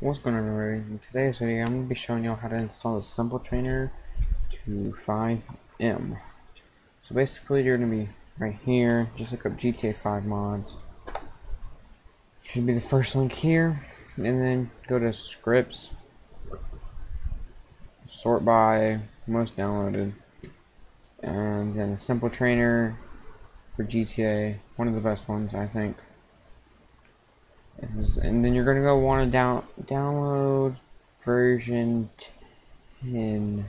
What's going on everybody? In today's video I'm going to be showing y'all how to install the Simple Trainer to FiveM. So basically you're going to be right here, just look up GTA 5 mods. Should be the first link here, and then go to scripts, sort by most downloaded, and then the Simple Trainer for GTA, one of the best ones I think and then you're gonna go want to down download version 10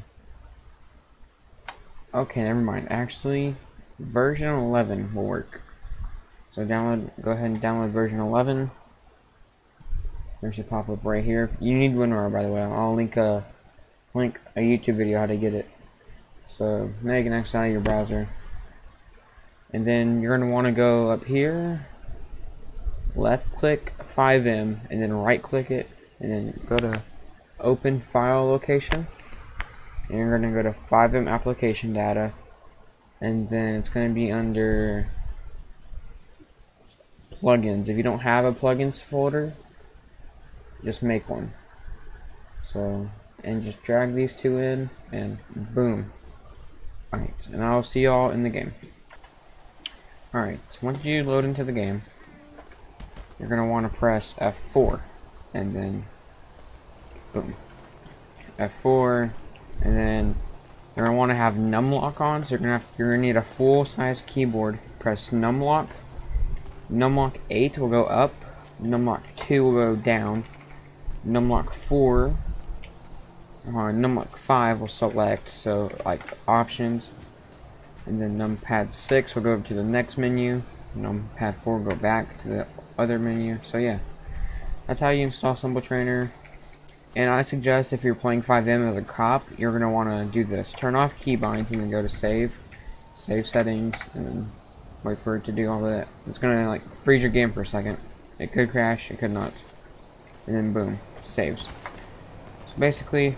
okay never mind. Actually version 11 will work. So download go ahead and download version 11 there should pop up right here. If you need WinRAR by the way. I'll link a link a YouTube video how to get it. So now you can exit out of your browser. And then you're gonna want to go up here left click FiveM and then right click it and then go to open file location. And you're going to go to FiveM application data and then it's going to be under plugins. If you don't have a plugins folder just make one. So and just drag these two in and boom. Alright and I'll see y'all in the game. Alright so once you load into the game you're going to want to press F4 and then boom. F4 and then you're going to want to have numlock on so you're going to have you're going to need a full size keyboard. Press numlock numlock 8 will go up. Numlock 2 will go down. Numlock 4 uh, numlock 5 will select so like options. And then numpad 6 will go to the next menu. Numpad 4 will go back to the other menu. So yeah, that's how you install Simple Trainer. And I suggest if you're playing FiveM as a cop, you're going to want to do this. Turn off keybinds and then go to save, save settings, and then wait for it to do all that. It's going to like freeze your game for a second. It could crash, it could not. And then boom, saves. So basically,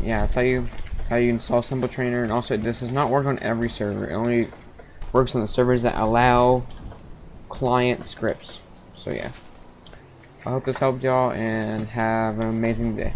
yeah, that's how you, that's how you install Simple Trainer. And also, this does not work on every server. It only works on the servers that allow client scripts. So yeah. I hope this helped y'all and have an amazing day.